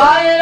Bye.